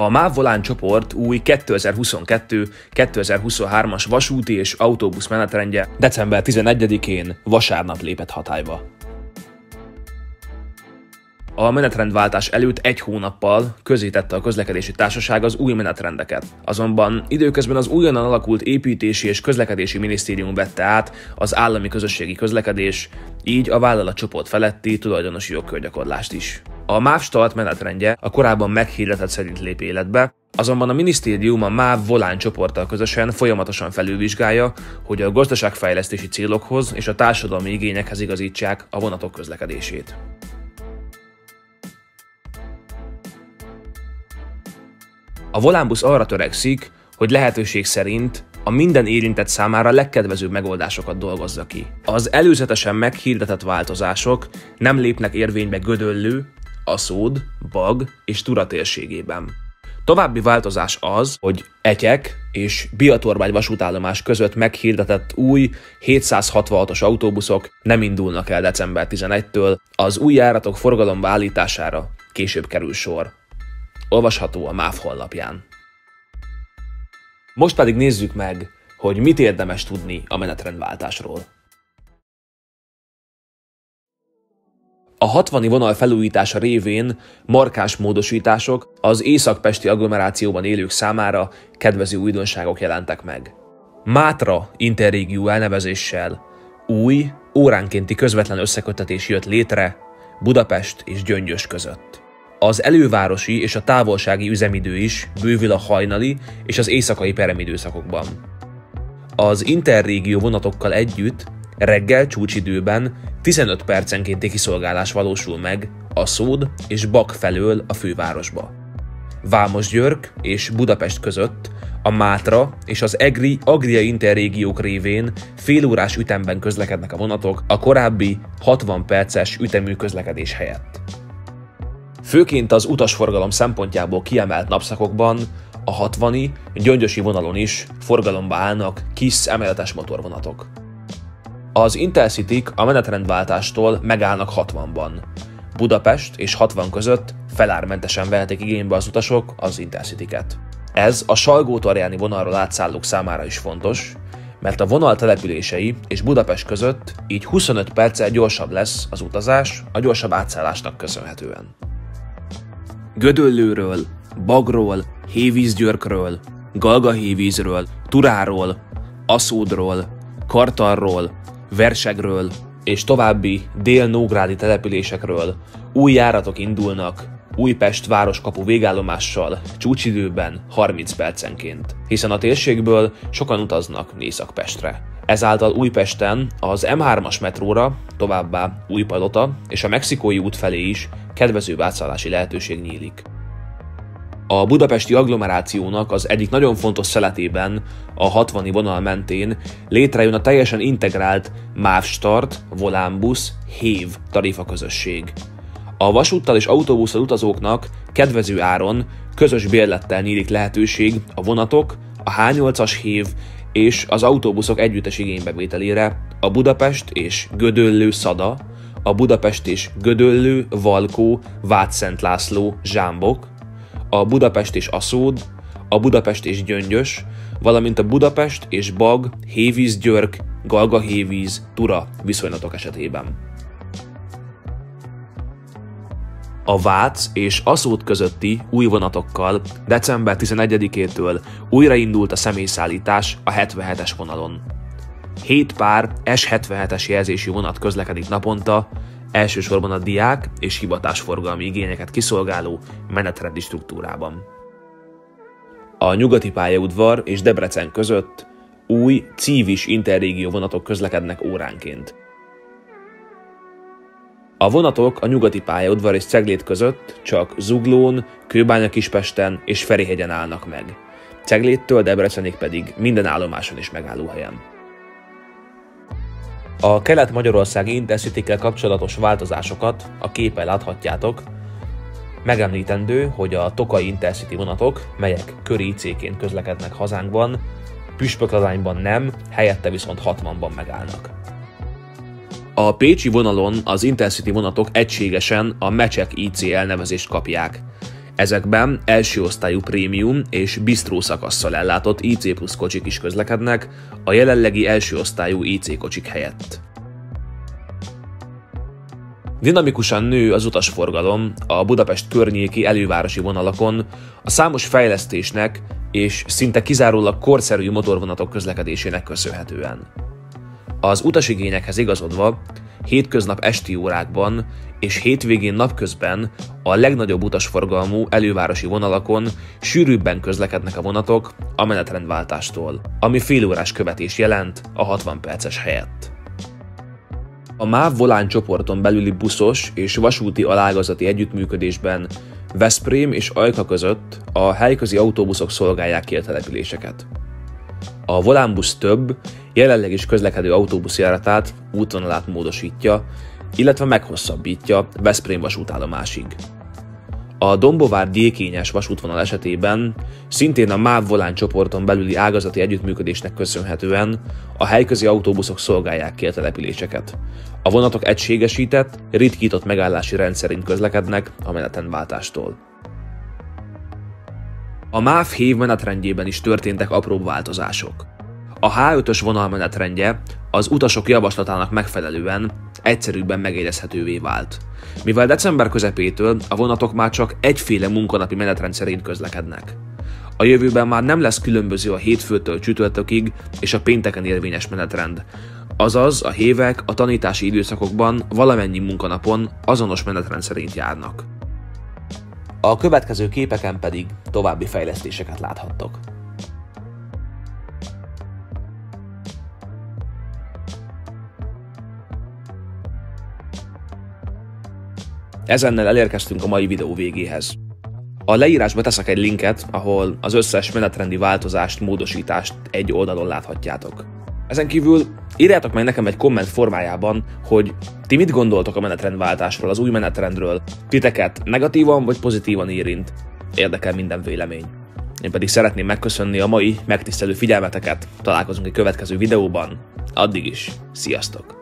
A MÁV Volán csoport új 2022-2023-as vasúti és autóbusz menetrendje december 11-én vasárnap lépett hatályba. A menetrendváltás előtt egy hónappal közítette a közlekedési társaság az új menetrendeket. Azonban időközben az újonnan alakult építési és közlekedési minisztérium vette át az állami közösségi közlekedés, így a vállalatcsoport feletti tulajdonosi jogkörgyakorlást is. A MÁV start menetrendje a korábban meghirdetett szerint lép életbe, Azonban a minisztérium a MÁV Volán csoporttal közösen folyamatosan felülvizsgálja, hogy a gazdaságfejlesztési célokhoz és a társadalmi igényekhez igazítsák a vonatok közlekedését. A Volánbusz arra törekszik, hogy lehetőség szerint a minden érintett számára legkedvezőbb megoldásokat dolgozza ki. Az előzetesen meghirdetett változások nem lépnek érvénybe Gödöllő, Aszód, Bag és Tura térségében. További változás az, hogy Etyek és Biatorbágy vasútállomás között meghirdetett új 766-os autóbuszok nem indulnak el december 11-től, az új járatok forgalomba állítására később kerül sor. Olvasható a MÁV honlapján. Most pedig nézzük meg, hogy mit érdemes tudni a menetrendváltásról. A 60 vonal felújítása révén markás módosítások az északpesti agglomerációban élők számára kedvező újdonságok jelentek meg. Mátra interrégió elnevezéssel új, óránkénti közvetlen összekötetés jött létre Budapest és Gyöngyös között. Az elővárosi és a távolsági üzemidő is bővül a hajnali és az éjszakai peremidőszakokban. Az interrégió vonatokkal együtt reggel csúcsidőben 15 percenkénti kiszolgálás valósul meg a Szód és Bak felől a fővárosba. Vámos-Györk és Budapest között a Mátra és az Egri Agria interrégiók révén félórás ütemben közlekednek a vonatok a korábbi 60 perces ütemű közlekedés helyett. Főként az utasforgalom szempontjából kiemelt napszakokban a 60 gyöngyösi vonalon is forgalomba állnak kis emeletes motorvonatok. Az intercity a menetrendváltástól megállnak 60-ban. Budapest és 60 között felármentesen vehetik igénybe az utasok az intercity -ket. Ez a salgó vonalról átszállók számára is fontos, mert a vonal települései és Budapest között így 25 perccel gyorsabb lesz az utazás a gyorsabb átszállásnak köszönhetően. Gödöllőről, Bagról, Hévízgyörkről, Galgahévízről, Turáról, Aszódról, Kartarról, Versegről és további dél-nógrádi településekről új járatok indulnak Újpest városkapu végállomással csúcsidőben 30 percenként, hiszen a térségből sokan utaznak Észak-Pestre. Ezáltal Újpesten az M3-as metróra, továbbá Újpalota és a Mexikói út felé is kedvező átszállási lehetőség nyílik. A budapesti agglomerációnak az egyik nagyon fontos szeletében, a 60 vonal mentén létrejön a teljesen integrált MÁV Start, Volánbusz, Hév tarifaközösség. A vasúttal és autóbusszal utazóknak kedvező áron, közös bérlettel nyílik lehetőség a vonatok, a H8-as Hév és az autóbuszok együttes igénybevételére a Budapest és Gödöllő Szada, a Budapest és Gödöllő, Valkó, Vátszent László, Zsámbok, a Budapest és Aszód, a Budapest és Gyöngyös, valamint a Budapest és Bag, Hévíz Györk, Galga Hévíz, Tura viszonylatok esetében. A Vác és Aszód közötti új vonatokkal december 11-től újraindult a személyszállítás a 77-es vonalon. 7 pár S77-es jelzésű vonat közlekedik naponta, elsősorban a diák és hivatásforgalmi igényeket kiszolgáló menetrendi struktúrában. A nyugati pályaudvar és Debrecen között új cívis interrégió vonatok közlekednek óránként. A vonatok a nyugati pályaudvar és Ceglét között csak Zuglón, Kőbánya Kispesten és Ferihegyen állnak meg. Cegléttől Debrecenig pedig minden állomáson is megállóhelyen. A kelet-magyarországi intercity kapcsolatos változásokat a képen láthatjátok. Megemlítendő, hogy a Tokai Intercity vonatok, melyek köri IC-ként közlekednek hazánkban, püspökladányban nem, helyette viszont 60-ban megállnak. A Pécsi vonalon az Intercity vonatok egységesen a Mecsek IC elnevezést kapják. Ezekben első osztályú prémium és bistró szakasszal ellátott IC plusz kocsik is közlekednek a jelenlegi első osztályú IC kocsik helyett. Dinamikusan nő az utasforgalom a Budapest környéki elővárosi vonalakon a számos fejlesztésnek és szinte kizárólag korszerű motorvonatok közlekedésének köszönhetően. Az utasigényekhez igazodva hétköznap esti órákban és hétvégén napközben a legnagyobb utasforgalmú elővárosi vonalakon sűrűbben közlekednek a vonatok a menetrendváltástól, ami félórás követés jelent a 60 perces helyett. A MÁV Volán csoporton belüli buszos és vasúti alágazati együttműködésben Veszprém és Ajka között a helyközi autóbuszok szolgálják ki a településeket. A Volánbusz több, jelenleg is közlekedő autóbuszjáratát, útvonalát módosítja, illetve meghosszabbítja Veszprém vasútállomásig. A Dombovár Dékényes vasútvonal esetében szintén a MÁV Volán csoporton belüli ágazati együttműködésnek köszönhetően a helyközi autóbuszok szolgálják ki a településeket. A vonatok egységesített, ritkított megállási rendszerint közlekednek a menetrendváltástól. A MÁV hív menetrendjében is történtek apróbb változások. A H5-ös vonal menetrendje az utasok javaslatának megfelelően egyszerűbben megérezhetővé vált. Mivel december közepétől a vonatok már csak egyféle munkanapi menetrend szerint közlekednek. A jövőben már nem lesz különböző a hétfőtől csütörtökig és a pénteken érvényes menetrend, azaz a hévek a tanítási időszakokban valamennyi munkanapon azonos menetrend szerint járnak. A következő képeken pedig további fejlesztéseket láthattok. Ezennel elérkeztünk a mai videó végéhez. A leírásba teszek egy linket, ahol az összes menetrendi változást, módosítást egy oldalon láthatjátok. Ezen kívül írjátok meg nekem egy komment formájában, hogy ti mit gondoltok a menetrendváltásról, az új menetrendről. Titeket negatívan vagy pozitívan érint. Érdekel minden vélemény. Én pedig szeretném megköszönni a mai megtisztelő figyelmeteket. Találkozunk egy következő videóban. Addig is, sziasztok!